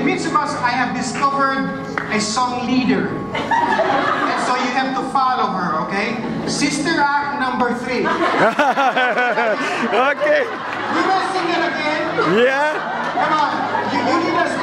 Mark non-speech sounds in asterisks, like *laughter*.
the midst of us, I have discovered a song leader. and so you have to follow her, okay? Sister Act number three. *laughs* okay. We're gonna sing it again. Yeah. Come on. You, you need us